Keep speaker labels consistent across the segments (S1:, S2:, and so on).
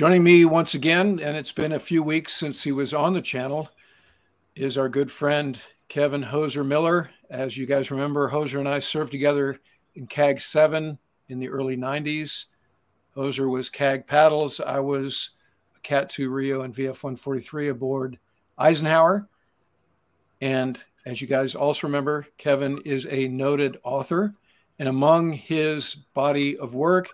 S1: Joining me once again, and it's been a few weeks since he was on the channel, is our good friend Kevin Hozer Miller. As you guys remember, Hozer and I served together in CAG 7 in the early 90s. Hozer was CAG Paddles. I was a Cat 2 Rio and VF 143 aboard Eisenhower. And as you guys also remember, Kevin is a noted author. And among his body of work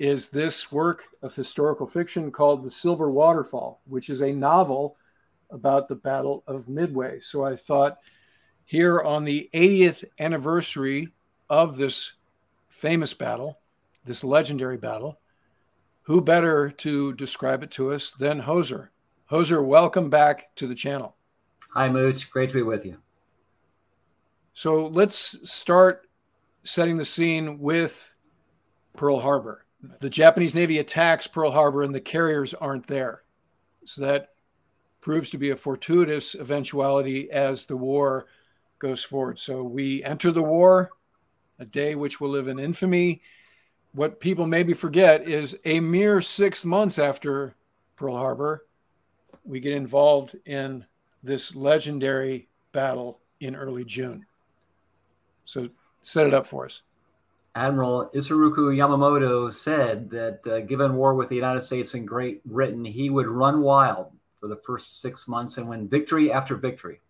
S1: is this work of historical fiction called The Silver Waterfall, which is a novel about the Battle of Midway. So I thought here on the 80th anniversary of this famous battle, this legendary battle, who better to describe it to us than Hozer? Hozer, welcome back to the channel.
S2: Hi, Mooch. Great to be with you.
S1: So let's start setting the scene with Pearl Harbor. The Japanese Navy attacks Pearl Harbor and the carriers aren't there. So that proves to be a fortuitous eventuality as the war goes forward. So we enter the war, a day which will live in infamy. What people maybe forget is a mere six months after Pearl Harbor, we get involved in this legendary battle in early June. So set it up for us.
S2: Admiral Isoroku Yamamoto said that uh, given war with the United States and Great Britain, he would run wild for the first six months and win victory after victory.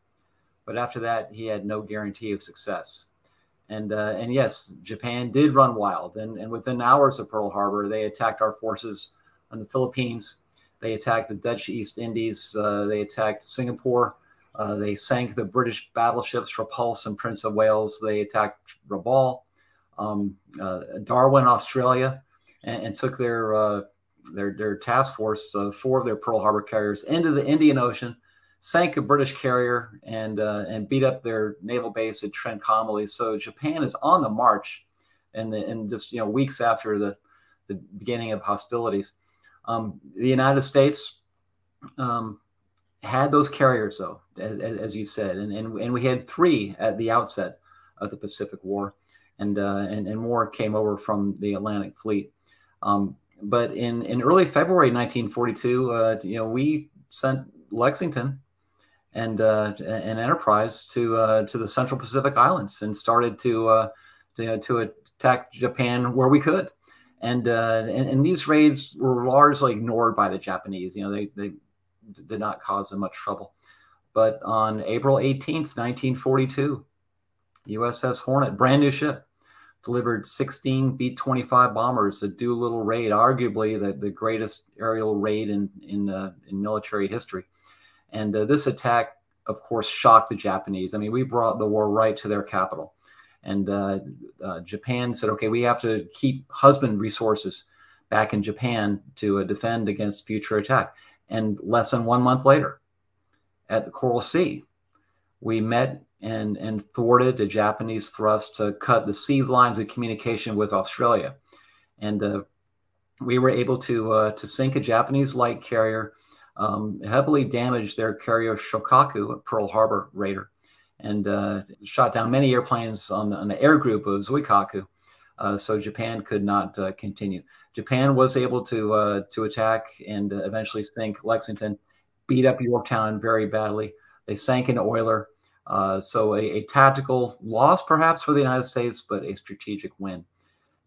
S2: But after that, he had no guarantee of success. And, uh, and yes, Japan did run wild. And, and within hours of Pearl Harbor, they attacked our forces on the Philippines. They attacked the Dutch East Indies. Uh, they attacked Singapore. Uh, they sank the British battleships Repulse and Prince of Wales. They attacked Rabaul, um, uh, Darwin, Australia, and, and took their, uh, their, their task force, uh, four of their Pearl Harbor carriers, into the Indian Ocean, sank a British carrier, and, uh, and beat up their naval base at Trincomalee. So Japan is on the march, and in just you know weeks after the, the beginning of hostilities. Um, the United States um, had those carriers, though, as, as, you said, and, and, and we had three at the outset of the Pacific War, and, uh, and, and more came over from the Atlantic Fleet. Um, but in, in early February 1942, uh, you know, we sent Lexington and uh, an Enterprise to uh, to the Central Pacific Islands and started to uh, to, to attack Japan where we could. And, uh, and, and these raids were largely ignored by the Japanese. You know, they they did not cause them much trouble. But on April 18th, 1942, USS Hornet, brand new ship, delivered 16 B 25 bombers, to do a Doolittle raid, arguably the, the greatest aerial raid in, in, uh, in military history. And uh, this attack, of course, shocked the Japanese. I mean, we brought the war right to their capital. And uh, uh Japan said, okay, we have to keep husband resources back in Japan to uh, defend against future attack. And less than one month later, at the Coral Sea, we met and, and thwarted a Japanese thrust to cut the sea lines of communication with Australia. And uh, we were able to, uh, to sink a Japanese light carrier, um, heavily damaged their carrier Shokaku, a Pearl Harbor raider, and uh, shot down many airplanes on the, on the air group of Zuikaku. Uh, so Japan could not uh, continue. Japan was able to uh, to attack and eventually sink Lexington, beat up Yorktown very badly. They sank an oiler. Uh, so a, a, tactical loss perhaps for the United States, but a strategic win.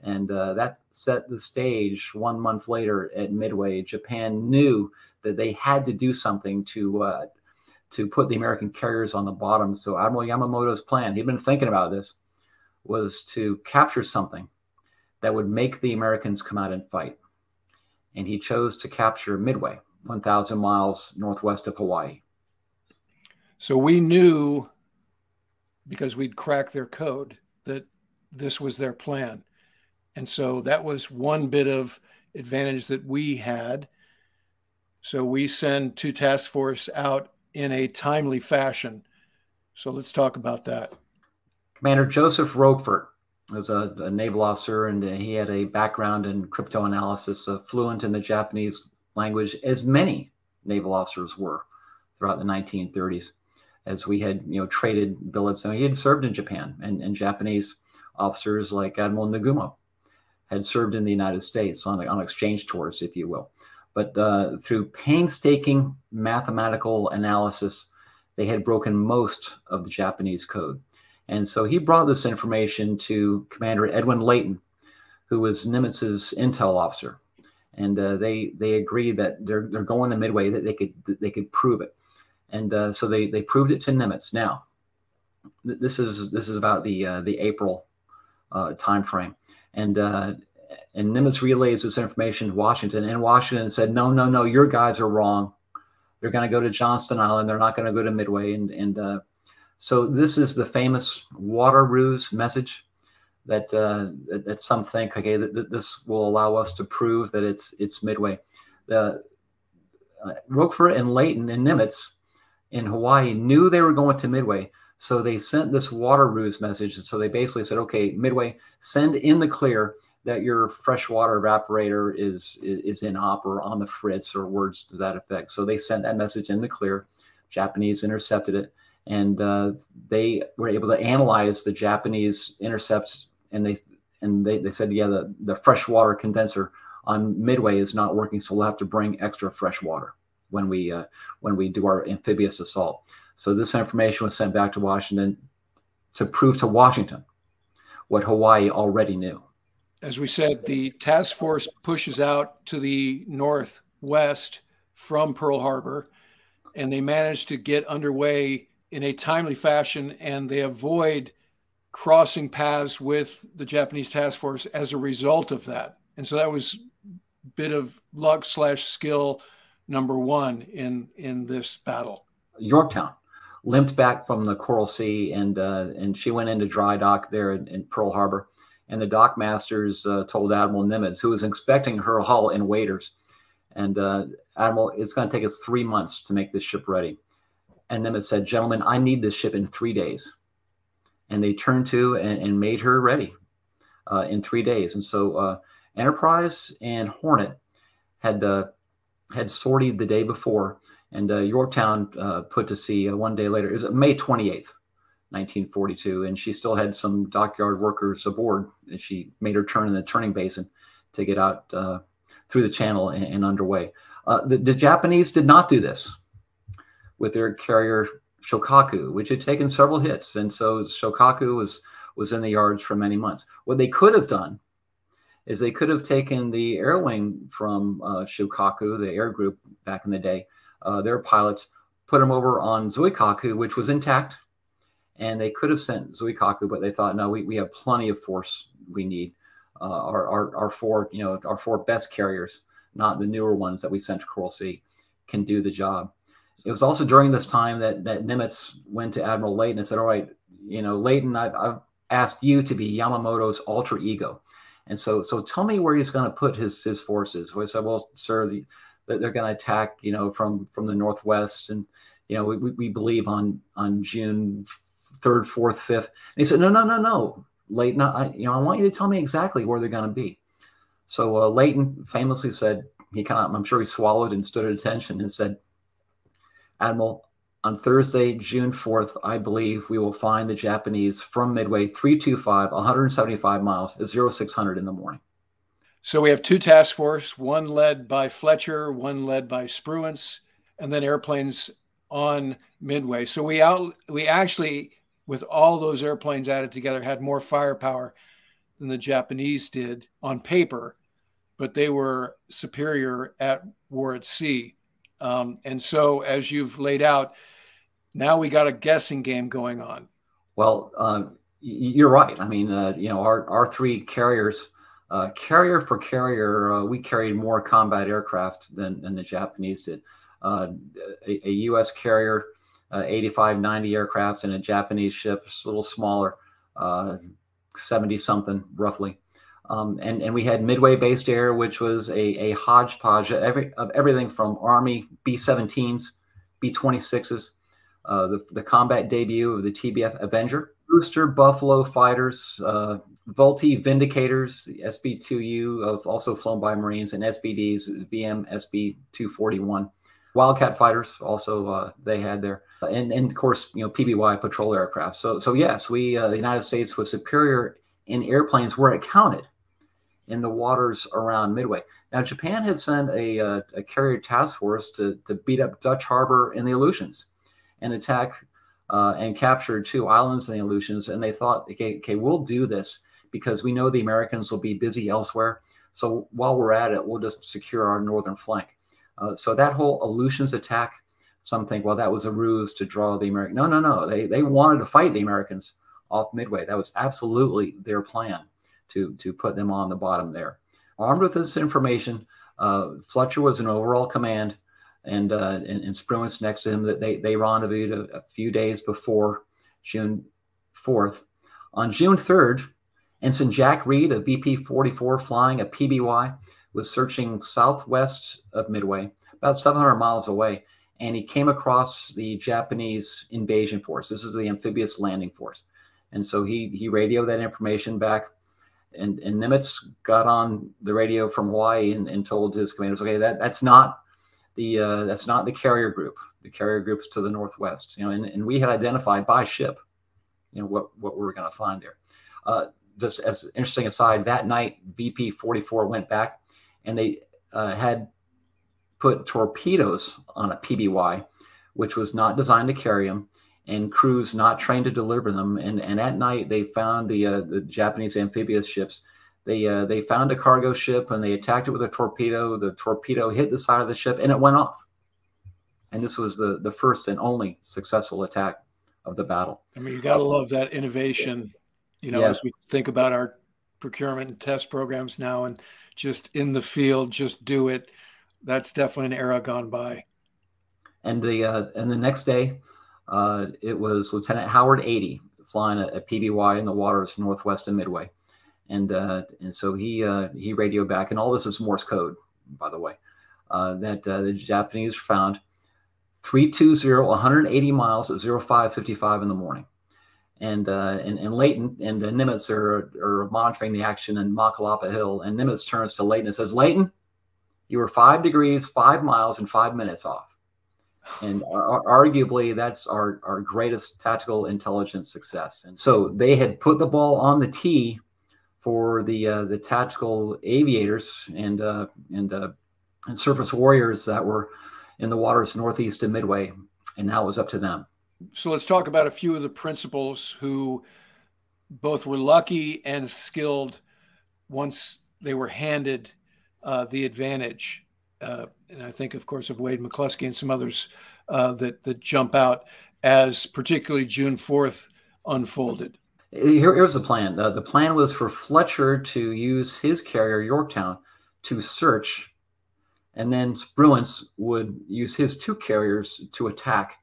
S2: And uh, that set the stage one month later at Midway. Japan knew that they had to do something to to put the American carriers on the bottom. So Admiral Yamamoto's plan, he'd been thinking about this, was to capture something that would make the Americans come out and fight. And he chose to capture Midway, 1,000 miles northwest of Hawaii.
S1: So we knew, because we'd cracked their code, that this was their plan. And so that was one bit of advantage that we had. So we send two task force out in a timely fashion. So let's talk about that.
S2: Commander Joseph Rochefort was a, a, naval officer, and he had a background in cryptoanalysis, uh, fluent in the Japanese language, as many naval officers were throughout the 1930s, as we had you know traded billets. And he had served in Japan, and, and Japanese officers like Admiral Nagumo had served in the United States on, on exchange tours, if you will. But uh, through painstaking mathematical analysis, they had broken most of the Japanese code. And so he brought this information to Commander Edwin Layton, who was Nimitz's intel officer. And uh, they they agreed that they're they're going to Midway that they could they could prove it, and uh, so they they proved it to Nimitz. Now, th- this is this is about the uh, the April uh, time frame, and uh, and Nimitz relays this information to Washington, and Washington said, no, no, no, your guys are wrong. They're going to go to Johnston Island. They're not going to go to Midway. And, and uh, so this is the famous water ruse message that, uh, that, that some think, okay, that, that, this will allow us to prove that it's, it's Midway. The, Rochefort and Layton and Nimitz in Hawaii knew they were going to Midway. So they sent this water ruse message. And so they basically said, okay, Midway, send in the clear that your freshwater evaporator is, is in op or on the fritz or words to that effect. So they sent that message in the clear. Japanese intercepted it, and uh, they were able to analyze the Japanese intercepts, and they and they, they said, yeah, the, the freshwater condenser on Midway is not working, so we'll have to bring extra fresh water when we uh, when we do our amphibious assault. So this information was sent back to Washington to prove to Washington what Hawaii already knew
S1: as we said, the task force pushes out to the northwest from Pearl Harbor, and they manage to get underway in a timely fashion, and they avoid crossing paths with the Japanese task force as a result of that. And so that was bit of luck slash skill number one in in this battle.
S2: Yorktown limped back from the Coral Sea, and uh, and she went into dry dock there in, in Pearl Harbor and the dock masters uh, told Admiral Nimitz, who was inspecting her hull and waders, and uh, Admiral, it's going to take us three months to make this ship ready. And Nimitz said, "Gentlemen, I need this ship in three days." And they turned to and, and made her ready uh, in three days. And so uh, Enterprise and Hornet had had sortied the day before, and uh, Yorktown put to sea one day later. It was May 28th. 1942, and she still had some dockyard workers aboard. And she made her turn in the turning basin to get out uh, through the channel and, and underway. Uh, the, the, Japanese did not do this with their carrier Shokaku, which had taken several hits, and so Shokaku was was in the yards for many months. What they could have done is they could have taken the air wing from uh, Shokaku, the air group back in the day, uh, their pilots, put them over on Zuikaku, which was intact and they could have sent Zuikaku, but they thought, no, we, we have plenty of force we need. Uh, our, our, our four, you know, our four best carriers, not the newer ones that we sent to Coral Sea, can do the job. It was also during this time that, that Nimitz went to Admiral Layton and said, all right, you know, Layton, I've, I've asked you to be Yamamoto's alter ego. And so, so tell me where he's going to put his, his forces. I said, well, sir, the, they're going to attack, you know, from, from the Northwest. And, you know, we, we believe on, on June third, fourth, fifth. And he said, no, no, no, no, Layton, I, you know, I want you to tell me exactly where they're going to be. So uh, Layton famously said, he kind of, I'm sure he swallowed and stood at attention and said, Admiral, on Thursday, June 4th, I believe we will find the Japanese from Midway 325, 175 miles at 0600 in the morning.
S1: So we have two task force, one led by Fletcher, one led by Spruance, and then airplanes on Midway. So we out we actually with all those airplanes added together, had more firepower than the Japanese did on paper, but they were superior at war at sea. Um, and so, as you've laid out, now we got a guessing game going on.
S2: Well, uh, you're right. I mean, uh, you know, our, our three carriers, uh, carrier for carrier, uh, we carried more combat aircraft than, than the Japanese did. Uh, a, a, U.S. carrier uh, 85, 90 aircraft, and a Japanese ship, a little smaller, uh, 70 something roughly. Um, and, and we had Midway based air, which was a, a hodgepodge of, every, of everything from Army B 17s, B 26s, uh, the, the combat debut of the TBF Avenger, Brewster Buffalo fighters, uh, Vultee Vindicators, SB 2U, of also flown by Marines, and SBDs, VM SB 241. Wildcat fighters also uh, they had there, and and of course you know PBY patrol aircraft. So so yes, we uh, the United States was superior in airplanes where it counted, in the waters around Midway. Now, Japan had sent a, uh, a carrier task force to, to beat up Dutch Harbor and the Aleutians and attack uh, and capture two islands in the Aleutians. And they thought, okay, okay, we'll do this because we know the Americans will be busy elsewhere. So while we're at it, we'll just secure our northern flank. Uh, so that whole Aleutians attack, some think, well, that was a ruse to draw the American. No, no, no. They, they wanted to fight the Americans off Midway. That was absolutely their plan to, to put them on the bottom there. Armed with this information, uh, Fletcher was in overall command, and, uh, and, and Spruance next to him. That they they rendezvoused a, a few days before June 4th. On June 3rd, Ensign Jack Reid of VP 44 flying a PBY was searching southwest of Midway, about 700 miles away, and he came across the Japanese invasion force. This is the amphibious landing force. And so he, he radioed that information back and, and Nimitz got on the radio from Hawaii and, and told his commanders, okay, that, that's not the uh, that's not the carrier group. The carrier group's to the northwest, you know, and, and we had identified by ship, you know, what, what we were going to find there. Uh, just as interesting aside, that night VP 44 went back and they uh, had put torpedoes on a PBY, which was not designed to carry them and crews not trained to deliver them. And, and at night, they found the, uh, the Japanese amphibious ships. They, uh, they found a cargo ship and they attacked it with a torpedo. The torpedo hit the side of the ship and it went off. And this was the, the first and only successful attack of the battle.
S1: I mean, you got to love that innovation, you know, yes. as we think about our procurement and test programs now and just in the field, just do it. That's definitely an era gone by.
S2: And the, uh, and the next day, uh, it was Lieutenant Howard Ady flying a, a, PBY in the waters northwest of Midway. And, uh, and so he, uh, he radioed back, and all this is Morse code, by the way, uh, that uh, the Japanese found 320, 180 miles at 0555 in the morning. And, uh, and, and Layton and Nimitz are, are monitoring the action in Makalapa Hill. And Nimitz turns to Layton and says, Layton, you were five degrees, five miles, and five minutes off and arguably that's our, our greatest tactical intelligence success. And so they had put the ball on the tee for the uh, the tactical aviators and uh, and uh, and surface warriors that were in the waters northeast of Midway, and now it was up to them.
S1: So let's talk about a few of the principals who both were lucky and skilled once they were handed uh, the advantage uh, and I think, of course, of Wade McCluskey and some others uh, that that jump out as particularly June fourth unfolded.
S2: Here, here's the plan. Uh, the plan was for Fletcher to use his carrier Yorktown to search, and then Spruance would use his two carriers to attack,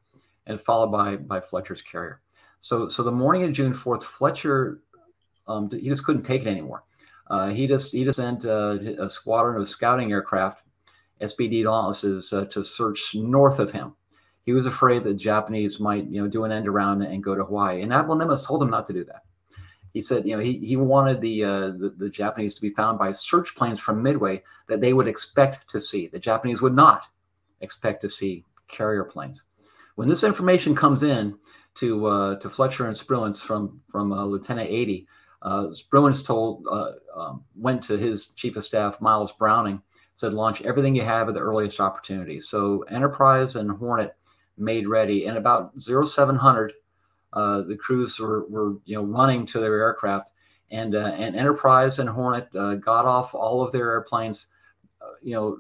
S2: and followed by by Fletcher's carrier. So, so the morning of June fourth, Fletcher um, he just couldn't take it anymore. Uh, he just he just sent uh, a squadron of scouting aircraft SBD Dauntlesses uh, to search north of him. He was afraid that Japanese might, you know, do an end around and go to Hawaii. And Admiral Nimitz told him not to do that. He said, you know, he, he wanted the, uh, the, the Japanese to be found by search planes from Midway that they would expect to see. The Japanese would not expect to see carrier planes. When this information comes in to uh, to Fletcher and Spruance from from uh, Lieutenant Ady, uh, Spruance told uh, um, went to his chief of staff Miles Browning said launch everything you have at the earliest opportunity. So Enterprise and Hornet made ready, and about 0700, uh, the crews were, were you know running to their aircraft, and uh, and Enterprise and Hornet uh, got off all of their airplanes, uh, you know,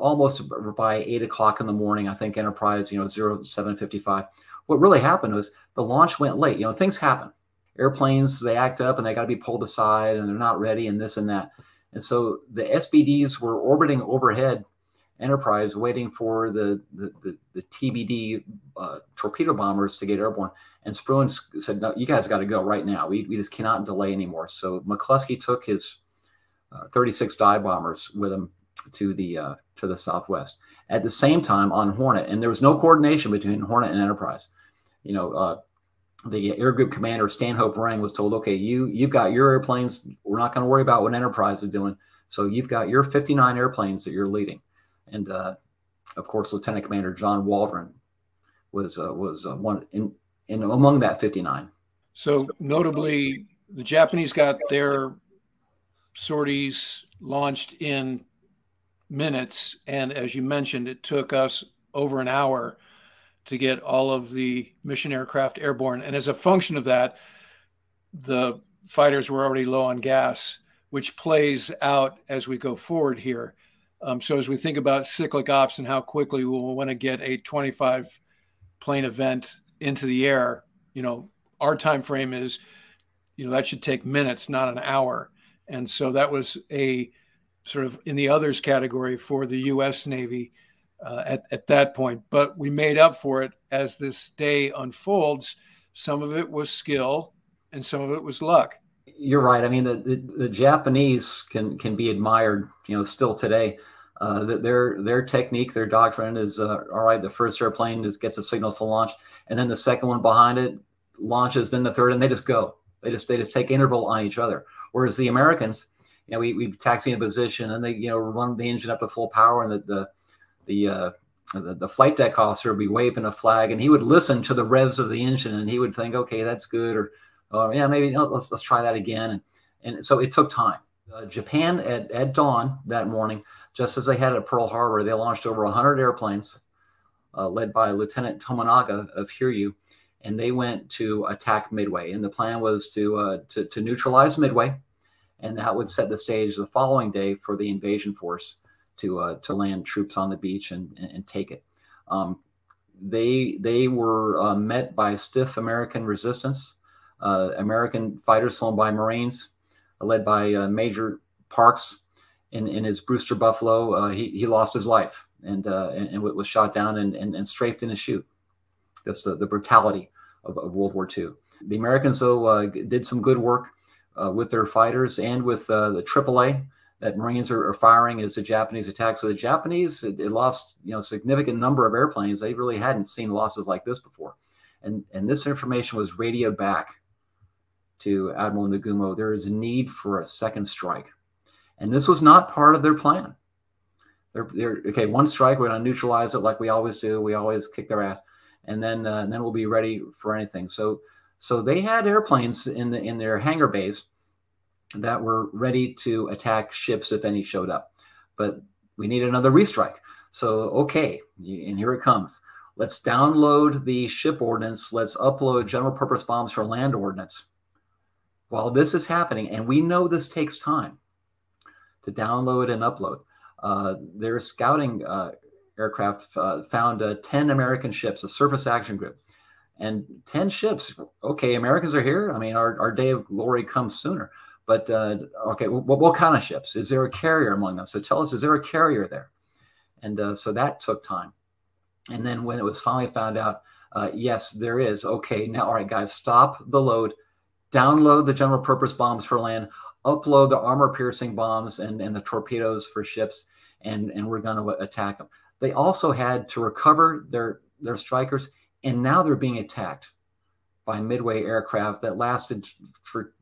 S2: almost by eight o'clock in the morning. I think Enterprise, you know, 0755. What really happened was the launch went late. You know, things happen. Airplanes they act up and they got to be pulled aside, and they're not ready, and this and that. And so the SBDs were orbiting overhead Enterprise, waiting for the the, the, the TBD uh, torpedo bombers to get airborne. And Spruance said, "No, you guys got to go right now. We, we just cannot delay anymore." So McCluskey took his uh, 36 dive bombers with him to the uh, to the southwest. At the same time, on Hornet, and there was no coordination between Hornet and Enterprise. You know, uh, the air group commander Stanhope Ring was told, okay, you you've got your airplanes. We're not going to worry about what Enterprise is doing. So you've got your 59 airplanes that you're leading, and uh, of course, Lieutenant Commander John Waldron was uh, was uh, one in, in among that 59.
S1: So notably, the Japanese got their sorties launched in minutes. And as you mentioned, it took us over an hour to get all of the mission aircraft airborne. And as a function of that, the fighters were already low on gas, which plays out as we go forward here. Um, so as we think about cyclic ops and how quickly we'll want to get a 25 plane event into the air, you know, our time frame is, you know, that should take minutes, not an hour. And so that was a sort of in the others category for the U.S. Navy uh, at, at that point. But we made up for it as this day unfolds. Some of it was skill and some of it was luck.
S2: You're right. I mean, the, the, the Japanese can can be admired, you know, still today. Uh, their their technique, their doctrine is uh, all right. The first airplane is gets a signal to launch, and then the second one behind it launches. Then the third, and they just go. They just they just take interval on each other. Whereas the Americans, you know, we we taxi in position, and they you know run the engine up to full power, and the the the uh, the, the, flight deck officer would be waving a flag and he would listen to the revs of the engine and he would think, okay, that's good. Or, or yeah, maybe you know, let's, let's try that again. And, and so it took time. Uh, Japan at, at dawn that morning, just as they had at Pearl Harbor, they launched over 100 airplanes uh, led by Lieutenant Tomonaga of Hiryu. And they went to attack Midway. And the plan was to, uh, to, to neutralize Midway. And that would set the stage the following day for the invasion force to uh, to land troops on the beach and, and, and take it. Um, they they were uh, met by stiff American resistance. Uh, American fighters flown by Marines, led by uh, Major Parks in, in his Brewster Buffalo. Uh, he, he lost his life and, uh, and, and was shot down and, and, and strafed in his chute. That's the, the brutality of, of World War II. The Americans, though, did some good work with their fighters and with the AAA that Marines are, are, firing as the Japanese attack. So the Japanese it, it lost you know significant number of airplanes. They really hadn't seen losses like this before, and and this information was radioed back to Admiral Nagumo. There is a need for a second strike, and this was not part of their plan. They're, they're okay. One strike, we're going to neutralize it like we always do. We always kick their ass, and then uh, and then we'll be ready for anything. So so they had airplanes in the in their hangar bays that were ready to attack ships if any showed up. But we need another restrike. So, okay, and here it comes. Let's download the ship ordnance. Let's upload general purpose bombs for land ordnance. While this is happening, and we know this takes time to download and upload, uh, their scouting uh, aircraft uh, found uh, 10 American ships, a surface action group, and 10 ships. Okay, Americans are here. I mean, our, our day of glory comes sooner. But uh, okay, what, kind of ships? Is there a carrier among them? So tell us, is there a carrier there? And uh, so that took time. And then when it was finally found out, uh, yes, there is. Okay, now, all right, guys, stop the load, download the general purpose bombs for land, upload the armor piercing bombs and, and the torpedoes for ships, and, and we're going to attack them. They also had to recover their, their strikers, and now they're being attacked by Midway aircraft that lasted for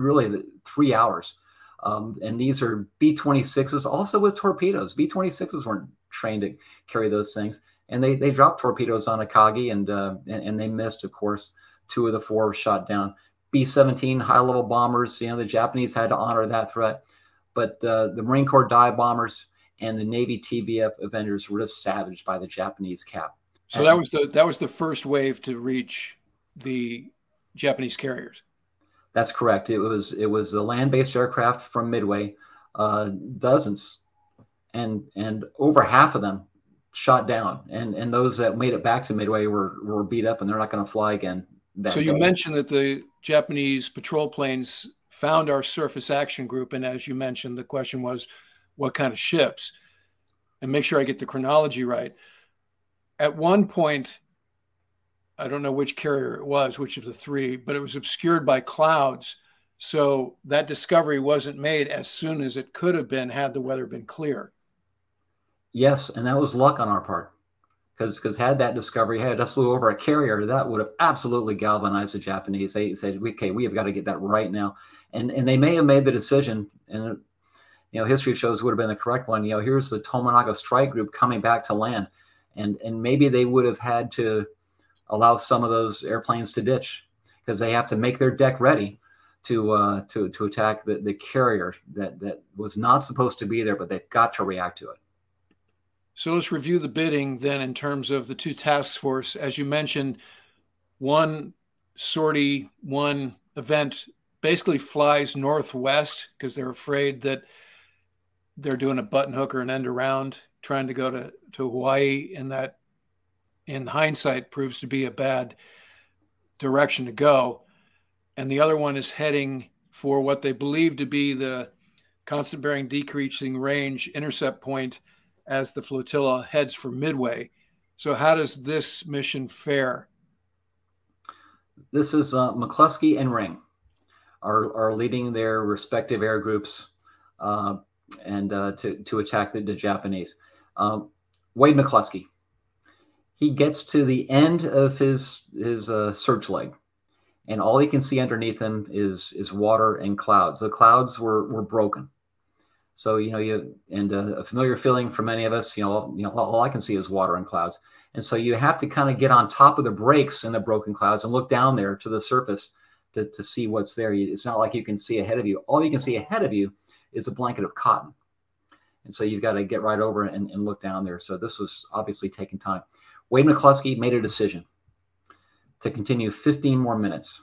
S2: really three hours. Um, and these are B 26s, also with torpedoes. B 26s weren't trained to carry those things. And they, they dropped torpedoes on Akagi and, uh, and, and they missed, of course. Two of the four shot down. B 17 high level bombers, you know, the Japanese had to honor that threat. But uh, the Marine Corps dive bombers and the Navy TBF Avengers were just savaged by the Japanese cap.
S1: So and, that was the that was the first wave to reach the Japanese carriers.
S2: That's correct. It was it was the land-based aircraft from Midway, uh, dozens, and and over half of them shot down, and and those that made it back to Midway were were beat up, and they're not going to fly again.
S1: so you day. mentioned that the Japanese patrol planes found our surface action group, and as you mentioned, the question was, what kind of ships? And make sure I get the chronology right. At one point, I don't know which carrier it was, which of the three, but it was obscured by clouds. So that discovery wasn't made as soon as it could have been had the weather been clear.
S2: Yes, and that was luck on our part. Because because had that discovery had us flew over a carrier, that would have absolutely galvanized the Japanese. They said, "Okay, we have got to get that right now," and and they may have made the decision, and you know, history shows would have been the correct one. You know, here's the Tomonaga strike group coming back to land, and and maybe they would have had to allow some of those airplanes to ditch because they have to make their deck ready to uh, to to attack the, the carrier that that was not supposed to be there, but they've got to react to it.
S1: So let's review the bidding then in terms of the two task force. As you mentioned, one sortie, one event basically flies northwest because they're afraid that they're doing a button hook or an end around trying to go to, to Hawaii and that in hindsight proves to be a bad direction to go. And the other one is heading for what they believe to be the constant bearing decreasing range intercept point as the flotilla heads for Midway. So, how does this mission fare?
S2: This is uh, McCluskey and Ring are, are leading their respective air groups uh, and uh, to, to attack the, the Japanese. Um, Wade McCluskey, he gets to the end of his his uh, search leg, and all he can see underneath him is is water and clouds. The clouds were were broken. So you know you and uh, a familiar feeling for many of us. You know, you know, all I can see is water and clouds, and so you have to kind of get on top of the breaks in the broken clouds and look down there to the surface to, to see what's there. It's not like you can see ahead of you. All you can see ahead of you is a blanket of cotton. And so you've got to get right over and, and look down there. So this was obviously taking time. Wade McCluskey made a decision to continue 15 more minutes.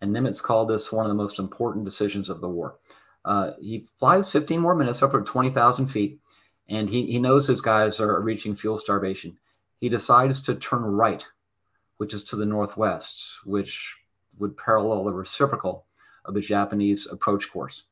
S2: And Nimitz called this one of the most important decisions of the war. Uh, he flies 15 more minutes up to 20,000 feet, and he, he knows his guys are reaching fuel starvation. He decides to turn right which is to the northwest, which would parallel the reciprocal of the Japanese approach course.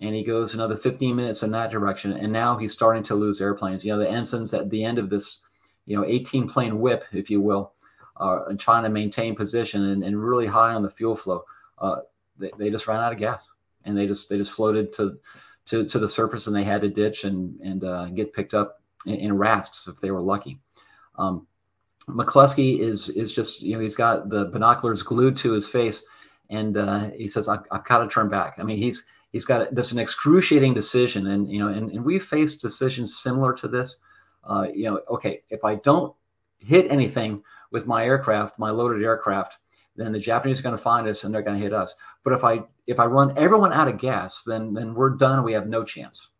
S2: And he goes another 15 minutes in that direction. And now he's starting to lose airplanes. You know, the ensigns at the end of this, you know, 18 plane whip, if you will, uh, and trying to maintain position and, and really high on the fuel flow. Uh, they, they just ran out of gas and they just they just floated to to, to the surface and they had to ditch and and uh, get picked up in, in, rafts if they were lucky. Um, McCluskey is is just you know he's got the binoculars glued to his face, and uh, he says I've, I've got to turn back. I mean he's he's got this an excruciating decision, and you know and, and we've faced decisions similar to this. Uh, you know, okay, if I don't hit anything with my aircraft, my loaded aircraft, then the Japanese are going to find us and they're going to hit us. But if I if I run everyone out of gas, then then we're done. We have no chance.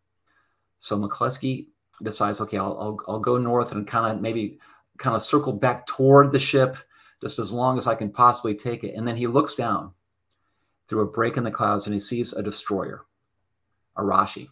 S2: So McCluskey decides, okay, I'll I'll, I'll go north and kind of maybe kind of circle back toward the ship just as long as I can possibly take it. And then he looks down through a break in the clouds and he sees a destroyer, Arashi.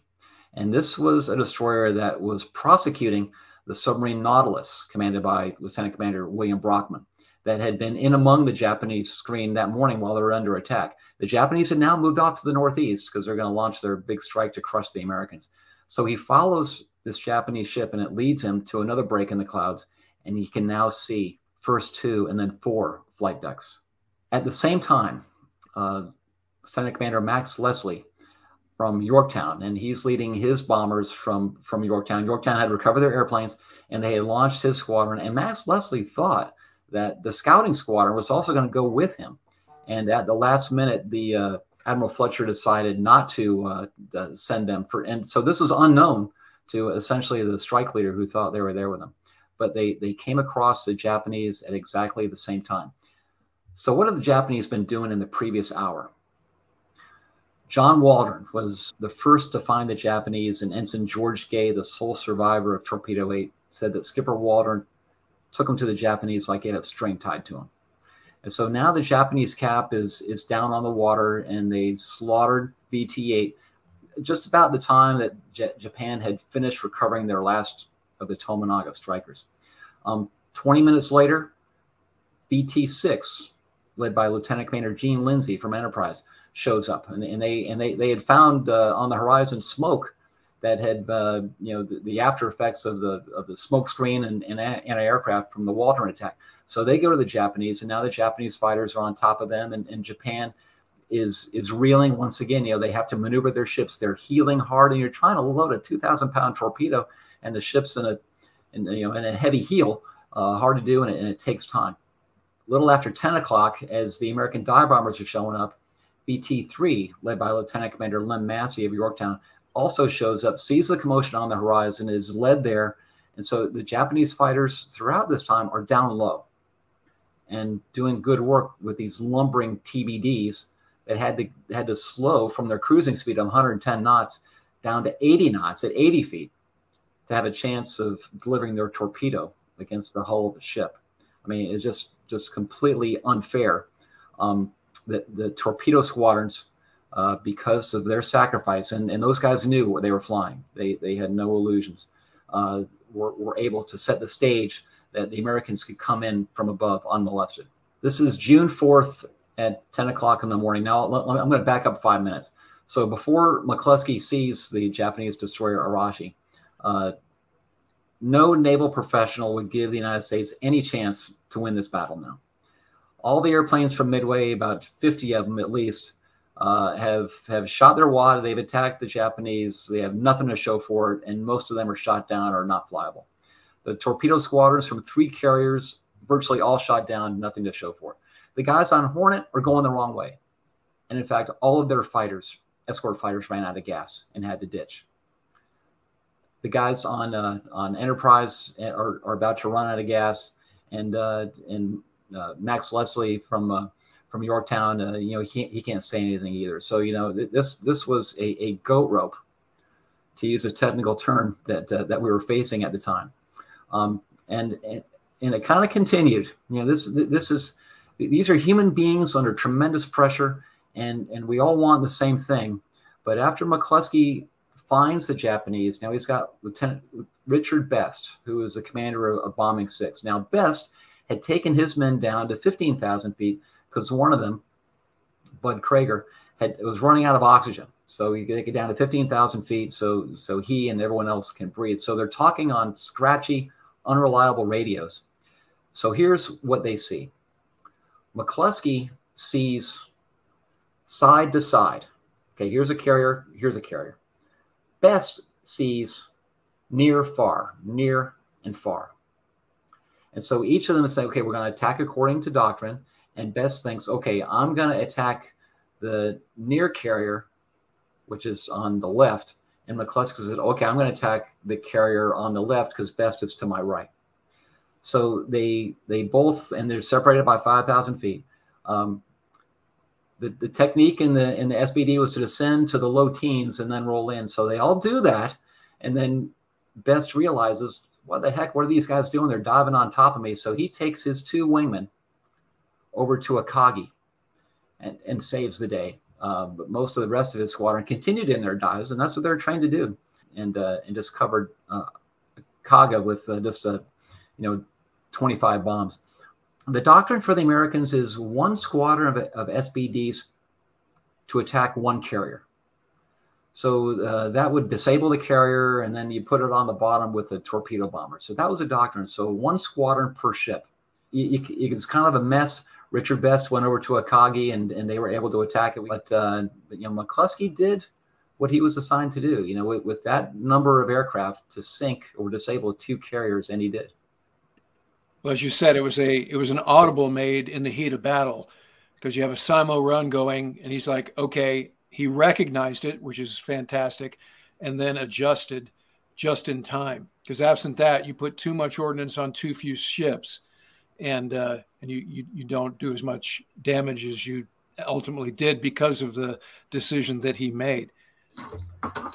S2: And this was a destroyer that was prosecuting the submarine Nautilus, commanded by Lieutenant Commander William Brockman, that had been in among the Japanese screen that morning while they were under attack. The Japanese had now moved off to the northeast because they're going to launch their big strike to crush the Americans. So he follows this Japanese ship and it leads him to another break in the clouds and he can now see first two and then four flight decks. At the same time, uh, Lieutenant Commander Max Leslie from Yorktown, and he's leading his bombers from, from Yorktown. Yorktown had recovered their airplanes and they had launched his squadron. And Max Leslie thought that the scouting squadron was also going to go with him. And at the last minute, the uh, Admiral Fletcher decided not to uh, send them for, and so this was unknown to essentially the strike leader who thought they were there with him but they, they came across the Japanese at exactly the same time. So, what have the Japanese been doing in the previous hour? John Waldron was the first to find the Japanese, and Ensign George Gay, the sole survivor of Torpedo 8, said that Skipper Waldron took him to the Japanese like he had a string tied to him. And so now the Japanese cap is is down on the water, and they slaughtered VT8 just about the time that J- Japan had finished recovering their last of the Tomonaga strikers. Um, 20 minutes later, VT 6, led by Lieutenant Commander Gene Lindsey from Enterprise, shows up. And, and they and they, they had found uh, on the horizon smoke that had uh, you know the, the, after effects of the of the smoke screen and, and anti-aircraft from the Waldron attack. So they go to the Japanese, and now the Japanese fighters are on top of them, and, and Japan is is reeling once again. You know they have to maneuver their ships. They're heeling hard, and you're trying to load a 2,000 pound torpedo and the ship's in a in, you know in a heavy heel, uh, hard to do, and it, and it takes time. A little after 10 o'clock, as the American dive bombers are showing up, VT3, led by Lieutenant Commander Lem Massey of Yorktown, also shows up, sees the commotion on the horizon, is led there. And so the Japanese fighters throughout this time are down low and doing good work with these lumbering TBDs that had to had to slow from their cruising speed of 110 knots down to 80 knots at 80 feet to have a chance of delivering their torpedo against the hull of the ship. I mean, it's just just completely unfair. Um, the, the torpedo squadrons, uh, because of their sacrifice, and, and those guys knew what they were flying. They, they had no illusions. Uh, were, were able to set the stage that the Americans could come in from above unmolested. This is June 4th at 10 o'clock in the morning. Now, I'm going to back up five minutes. So before McCluskey sees the Japanese destroyer Arashi, uh, no naval professional would give the United States any chance to win this battle now. All the airplanes from Midway, about 50 of them at least, uh, have have shot their wad. They've attacked the Japanese. They have nothing to show for it, and most of them are shot down or not flyable. The torpedo squadrons from three carriers, virtually all shot down, nothing to show for it. The guys on Hornet are going the wrong way, and in fact, all of their fighters, escort fighters, ran out of gas and had to ditch. The guys on uh, on Enterprise are, are about to run out of gas, and uh, and Max Leslie from uh, from Yorktown, uh, you know, he can't he can't say anything either. So you know, this this was a, a goat rope, to use a technical term that uh, that we were facing at the time, um, and, and and it kind of continued. You know, this this is these are human beings under tremendous pressure, and and we all want the same thing. But after McCluskey finds the Japanese, now he's got Lieutenant Richard Best, who is the commander of, of Bombing Six. Now Best had taken his men down to 15,000 feet because one of them, Bud Kroeger, had was running out of oxygen. So you get down to 15,000 feet so so he and everyone else can breathe. So they're talking on scratchy, unreliable radios. So here's what they see. McCluskey sees side to side. Okay, here's a carrier, here's a carrier. Best sees near, far, near, and far. And so each of them is saying, okay, we're going to attack according to doctrine and Best thinks, okay, I'm going to attack the near carrier, which is on the left. And McCluskey said, okay, I'm going to attack the carrier on the left because Best is to my right. So they they both and they're separated by 5,000 feet. Um, the, the technique in the in the SBD was to descend to the low teens and then roll in. So they all do that, and then Best realizes, what the heck? What are these guys doing? They're diving on top of me. So he takes his two wingmen over to Akagi and, and saves the day. Uh, but most of the rest of his squadron continued in their dives, and that's what they're trained to do, and uh, and just covered uh, Kaga with uh, just a you know 25 bombs. The doctrine for the Americans is one squadron of, of SBDs to attack one carrier. So uh, that would disable the carrier, and then you put it on the bottom with a torpedo bomber. So that was a doctrine. So one squadron per ship. You, you, it's kind of a mess Richard Best went over to Akagi and, and they were able to attack it. But, uh, but you know, McCluskey did what he was assigned to do. You know, with, with, that number of aircraft to sink or disable two carriers, and he did.
S1: Well, as you said, it was a it was an audible made in the heat of battle because you have a Simo run going, and he's like, okay, he recognized it, which is fantastic, and then adjusted just in time. Because absent that, you put too much ordnance on too few ships and uh, and you, you you don't do as much damage as you ultimately did because of the decision that he made.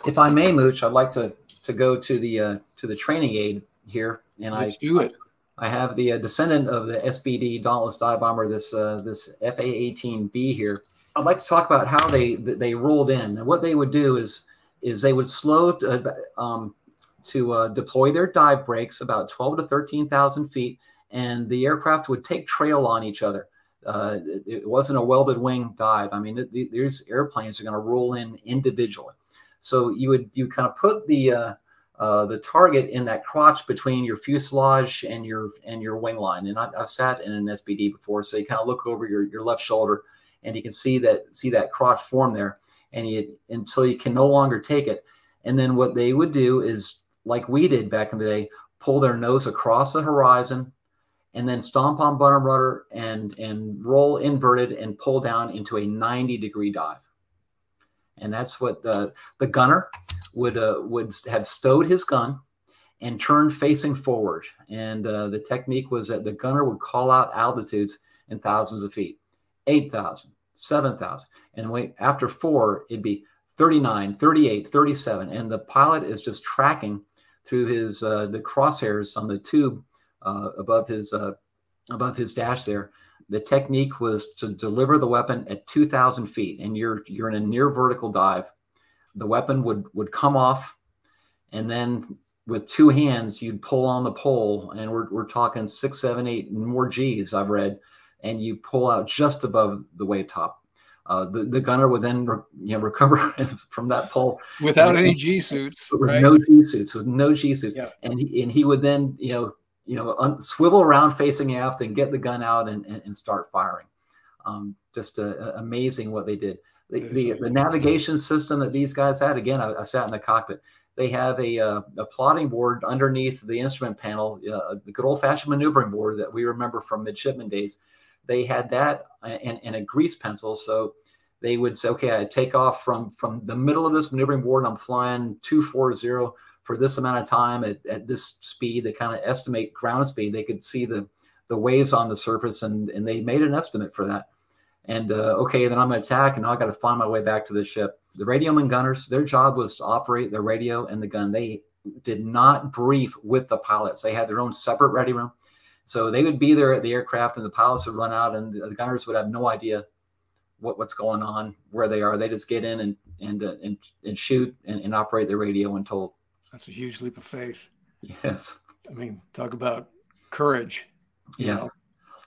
S2: If I may, Mooch, I'd like to to go to the uh, to the training aid here, and
S1: Let's
S2: I
S1: do it.
S2: I have the uh, descendant of the SBD Dauntless Dive Bomber, this uh, this FA-18B here. I'd like to talk about how they they rolled in, and what they would do is is they would slow to, um, to uh, deploy their dive brakes about 12 to 13,000 feet and the aircraft would take trail on each other. Uh, it, it, wasn't a welded wing dive. I mean, it, these airplanes are going to roll in individually. So you would you kind of put the uh, uh, the target in that crotch between your fuselage and your and your wing line. And I, have sat in an SBD before, so you kind of look over your, your left shoulder and you can see that see that crotch form there, and until you can no longer take it. And then what they would do is like we did back in the day, pull their nose across the horizon and then stomp on bottom rudder and and roll inverted and pull down into a 90 degree dive. And that's what the, the gunner would uh, would have stowed his gun and turned facing forward. And uh, the technique was that the gunner would call out altitudes in thousands of feet 8,000, 7,000. And wait, after four, it'd be 39, 38, 37. And the pilot is just tracking through his uh, the crosshairs on the tube uh, above his uh, above his dash there. The technique was to deliver the weapon at 2,000 feet, and you're you're in a near vertical dive. The weapon would would come off, and then with two hands you'd pull on the pole, and we're we're talking six, seven, eight more G's I've read, and you pull out just above the wave top. Uh, the, the gunner would then re, you know, recover from that pull
S1: without any G suits,
S2: with right? no G suits, with no G suits, yeah. and he, and he would then you know you know un- swivel around facing aft and get the gun out and, and, and start firing. Um, just uh, amazing what they did. The, the, the, navigation system that these guys had again, I, I sat in the cockpit. They have a, uh, a plotting board underneath the instrument panel, uh, the good old fashioned maneuvering board that we remember from midshipman days they had that and, and a grease pencil. So they would say, okay, I take off from from the middle of this maneuvering board and I'm flying 240 for this amount of time at, at this speed. They kind of estimate ground speed. They could see the the waves on the surface and and they made an estimate for that. And uh, okay, then I'm going to attack, and now I got to find my way back to the ship. The radioman gunners, their job was to operate the radio and the gun. They did not brief with the pilots. They had their own separate ready room. So they would be there at the aircraft, and the pilots would run out, and the gunners would have no idea what, what's going on, where they are. They just get in and and uh, and, and shoot and, and operate the radio when told.
S1: That's a huge leap of faith.
S2: Yes.
S1: I mean, talk about courage.
S2: Yes. Know.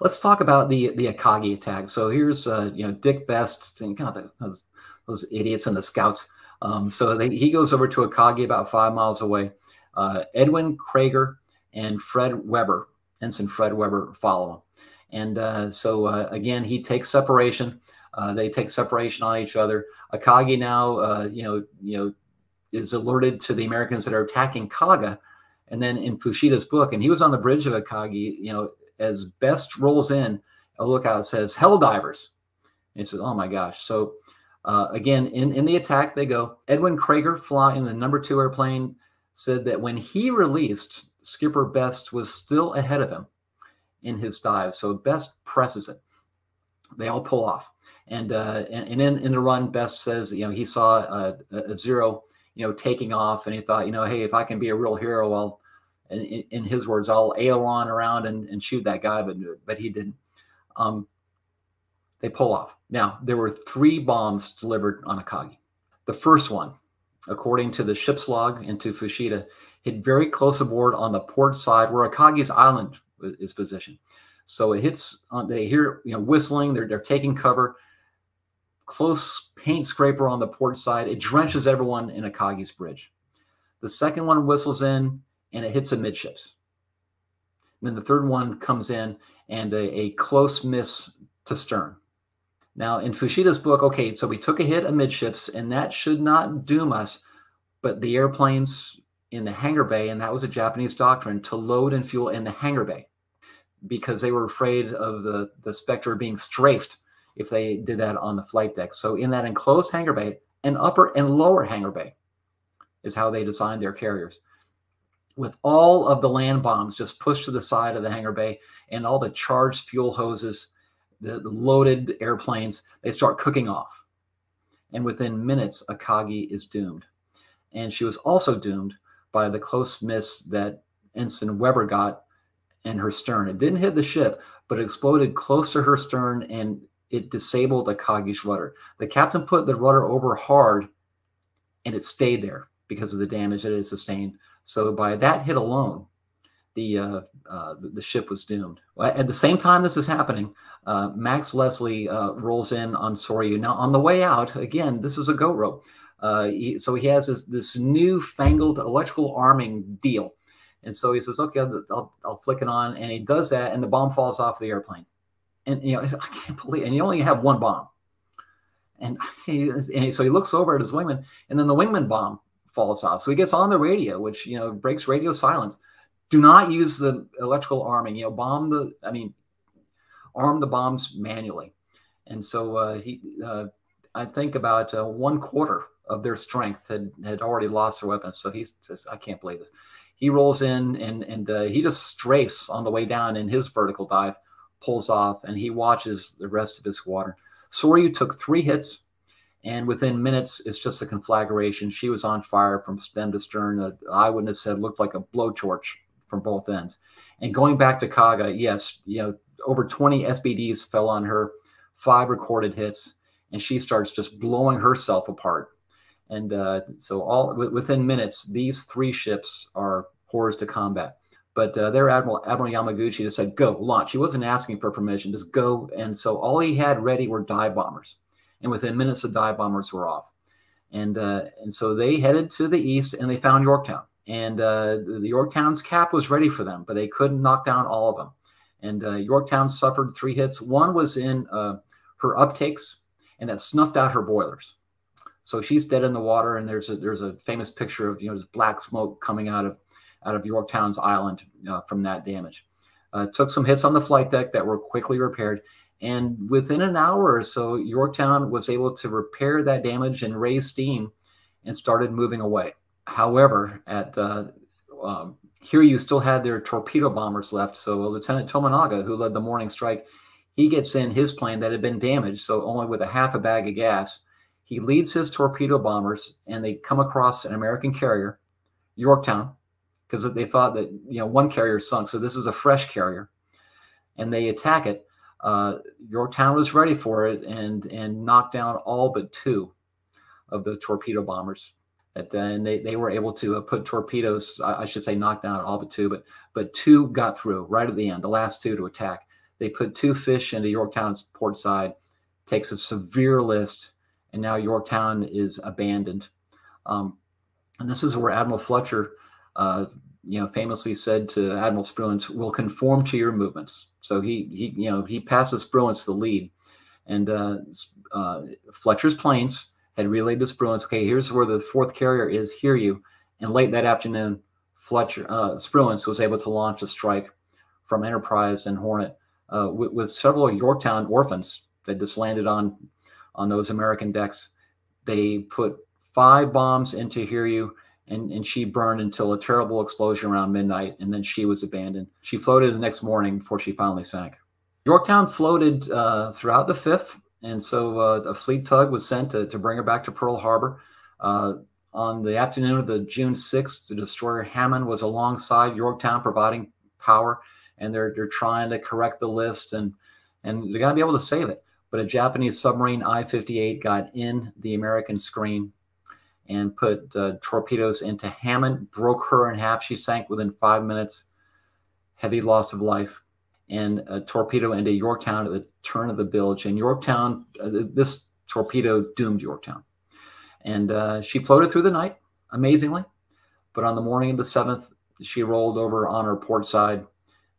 S2: Let's talk about the the Akagi attack. So here's uh, you know Dick Best and God, those those idiots and the scouts. Um, so they, he goes over to Akagi about five miles away. Uh, Edwin Kroeger and Fred Weber Ensign Fred Weber follow him. And uh, so uh, again, he takes separation. Uh, they take separation on each other. Akagi now, uh, you know, you know, is alerted to the Americans that are attacking Kaga. And then in Fuchida's book, and he was on the bridge of Akagi, you know, as Best rolls in, a lookout says, Hell divers. And he says, Oh my gosh. So uh, again, in, in the attack, they go. Edwin Kroeger, flying the number two airplane, said that when he released Skipper Best was still ahead of him in his dive. So Best presses it. They all pull off. And, uh, and, and in, in the run, Best says, you know, he saw a, a, zero, you know, taking off and he thought, you know, hey, if I can be a real hero, I'll, in, in his words, I'll aileron around and, and shoot that guy, but, but he didn't. Um, they pull off. Now, there were three bombs delivered on Akagi. The first one, according to the ship's log and to Fuchida, hit very close aboard on the port side where Akagi's island is positioned. So it hits on, they hear, you know, whistling, they're, they're taking cover, close paint scraper on the port side. It drenches everyone in Akagi's bridge. The second one whistles in and it hits amidships. And then the third one comes in and a, a close miss to stern. Now, in Fuchida's book, okay, so we took a hit amidships, and that should not doom us, but the airplanes in the hangar bay, and that was a Japanese doctrine to load and fuel in the hangar bay because they were afraid of the, the Spectre being strafed if they did that on the flight deck. So, in that enclosed hangar bay, an upper and lower hangar bay is how they designed their carriers. With all of the land bombs just pushed to the side of the hangar bay and all the charged fuel hoses, the, loaded airplanes, they start cooking off. And within minutes, Akagi is doomed. And she was also doomed by the close miss that Ensign Weber got in her stern. It didn't hit the ship, but it exploded close to her stern and it disabled Akagi's rudder. The captain put the rudder over hard and it stayed there because of the damage that it sustained. So by that hit alone, the uh, uh, the ship was doomed. At the same time this is happening, uh, Max Leslie uh, rolls in on Soryu. Now on the way out, again, this is a goat rope. Uh, he, so he has this, this newfangled electrical arming deal. And so he says, okay, I'll, I'll, flick it on. And he does that, and the bomb falls off the airplane. And, you know, I can't believe And you only have one bomb. And, he, and so he looks over at his wingman, and then the wingman bomb falls off. So he gets on the radio, which, you know, breaks radio silence. Do not use the electrical arming, you know, bomb the, I mean, arm the bombs manually. And so uh, he, uh, I think about uh, one quarter of their strength had had already lost their weapons. So he says, "I can't believe this." He rolls in and and uh, he just strafes on the way down in his vertical dive, pulls off, and he watches the rest of his squadron. Soryu took three hits, and within minutes, it's just a conflagration. She was on fire from stem to stern. The eyewitness said looked like a blowtorch from both ends. And going back to Kaga, yes, you know, over 20 SBDs fell on her, five recorded hits, and she starts just blowing herself apart. And uh, so, all within minutes, these three ships are hors de combat. But uh, their admiral, Admiral Yamaguchi, just said, "Go launch." He wasn't asking for permission, just go. And so, all he had ready were dive bombers, and within minutes, the dive bombers were off. And uh, and so they headed to the east, and they found Yorktown. And uh, the Yorktown's cap was ready for them, but they couldn't knock down all of them. And uh, Yorktown suffered three hits. One was in uh, her uptakes, and that snuffed out her boilers. So she's dead in the water, and there's a there's a famous picture of you know just black smoke coming out of out of Yorktown's island uh, from that damage. Uh, took some hits on the flight deck that were quickly repaired, and within an hour or so, Yorktown was able to repair that damage and raise steam, and started moving away. However, at uh, um, Hiryu still had their torpedo bombers left, so Lieutenant Tomonaga, who led the morning strike, he gets in his plane that had been damaged, so only with a half a bag of gas he leads his torpedo bombers and they come across an American carrier, Yorktown, because they thought that you know one carrier sunk, so this is a fresh carrier, and they attack it. Uh, Yorktown was ready for it and and knocked down all but two of the torpedo bombers. That, uh, and they, they were able to uh, put torpedoes. I, I, should say knock down all but two, but but two got through right at the end. The last two to attack. They put two fish into Yorktown's port side. Takes a severe list and now Yorktown is abandoned. Um, and this is where Admiral Fletcher, uh, you know, famously said to Admiral Spruance, "Will conform to your movements." So he, he, you know, he passes Spruance the lead, and uh, uh, Fletcher's planes had relayed to Spruance, "Okay, here's where the fourth carrier is. Hiryu. And late that afternoon, Fletcher uh, Spruance was able to launch a strike from Enterprise and Hornet uh, with, with several Yorktown orphans that just landed on on those American decks. They put five bombs into Hiryu, and, and she burned until a terrible explosion around midnight, and then she was abandoned. She floated the next morning before she finally sank. Yorktown floated uh, throughout the 5th, and so uh, a fleet tug was sent to, to bring her back to Pearl Harbor. Uh, on the afternoon of the June 6th, the destroyer Hammann was alongside Yorktown providing power, and they're, they're trying to correct the list, and, and they're going to be able to save it but a Japanese submarine I-58 got in the American screen and put uh, torpedoes into Hammann, broke her in half. She sank within five minutes. Heavy loss of life. And a torpedo into Yorktown at the turn of the bilge. And Yorktown, uh, this torpedo doomed Yorktown. And uh, she floated through the night, amazingly. But on the morning of the 7th, she rolled over on her port side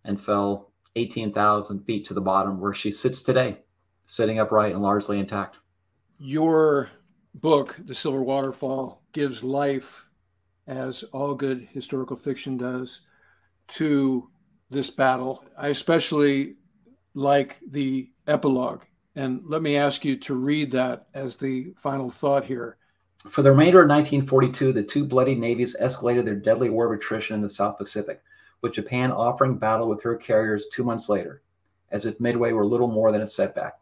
S2: and fell 18,000 feet to the bottom, where she sits today sitting upright and largely intact.
S1: Your book, The Silver Waterfall, gives life, as all good historical fiction does, to this battle. I especially like the epilogue. And let me ask you to read that as the final thought here.
S2: For the remainder of 1942, the two bloody navies escalated their deadly war of attrition in the South Pacific, with Japan offering battle with her carriers two months later, as if Midway were little more than a setback.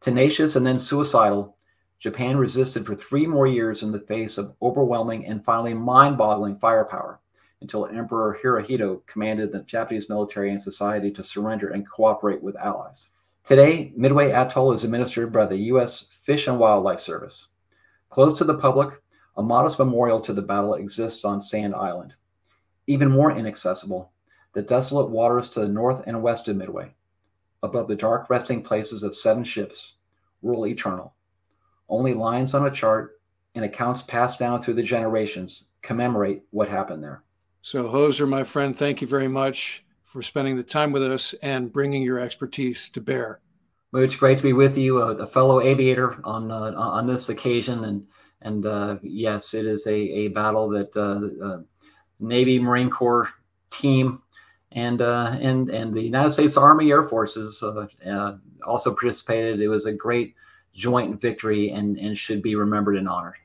S2: Tenacious and then suicidal, Japan resisted for three more years in the face of overwhelming and finally mind boggling firepower until Emperor Hirohito commanded the Japanese military and society to surrender and cooperate with allies. Today, Midway Atoll is administered by the U.S. Fish and Wildlife Service. Closed to the public, a modest memorial to the battle exists on Sand Island. Even more inaccessible, the desolate waters to the north and west of Midway, above the dark resting places of seven ships, rule eternal. Only lines on a chart and accounts passed down through the generations commemorate what happened there.
S1: So, Hozer, my friend, thank you very much for spending the time with us and bringing your expertise to bear.
S2: It's great to be with you, a, a fellow aviator on uh, on this occasion, and and uh, yes, it is a, a battle that uh, uh Navy Marine Corps team and uh, and and the United States Army Air Forces uh, also participated. It was a great joint victory and and should be remembered and honored.